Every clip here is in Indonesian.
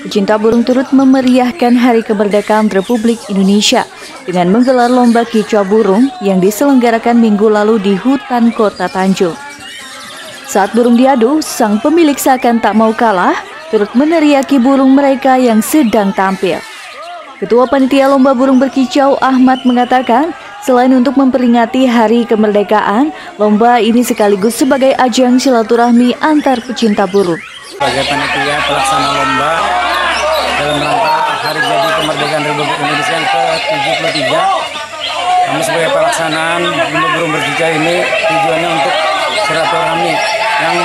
pecinta burung turut memeriahkan Hari Kemerdekaan Republik Indonesia dengan menggelar lomba kicau burung yang diselenggarakan minggu lalu di hutan kota Tanjung. Saat burung diadu, sang pemilik seakan tak mau kalah, turut meneriaki burung mereka yang sedang tampil. Ketua Panitia Lomba Burung Berkicau Ahmad mengatakan, selain untuk memperingati Hari Kemerdekaan, lomba ini sekaligus sebagai ajang silaturahmi antar pecinta burung. Sebagai panitia pelaksana lomba dalam rangka Hari Jadi Kemerdekaan Republik Indonesia yang ke-73, kami sebagai pelaksanaan lomba burung berkicau ini tujuannya untuk silaturahmi yang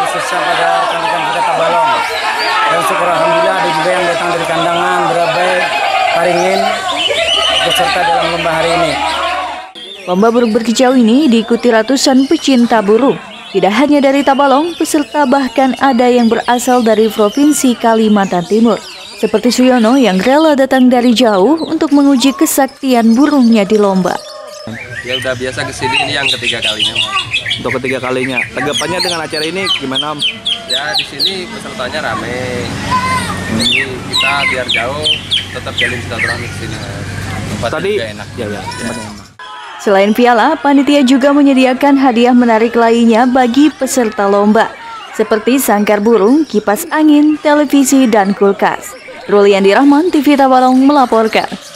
khususnya pada rekan-rekan kita Tabalong. Dan syukur Alhamdulillah ada juga yang datang dari kandangan, berabai, Paringin beserta dalam lomba hari ini. Lomba burung berkicau ini diikuti ratusan pecinta burung. Tidak hanya dari Tabalong, peserta bahkan ada yang berasal dari Provinsi Kalimantan Timur. Seperti Suyono yang rela datang dari jauh untuk menguji kesaktian burungnya di lomba. Ya udah biasa ke sini ini yang ketiga kalinya. Untuk ketiga kalinya. Tanggapannya dengan acara ini gimana? Om? Ya di sini pesertanya rame. Jadi kita biar jauh tetap jalin silaturahmi ke sini. Tempatnya Tadi juga enak. ya ya. tempatnya enak. Selain piala, panitia juga menyediakan hadiah menarik lainnya bagi peserta lomba, seperti sangkar burung, kipas angin, televisi, dan kulkas. Ruliandi Rahman, TV Tabalong melaporkan.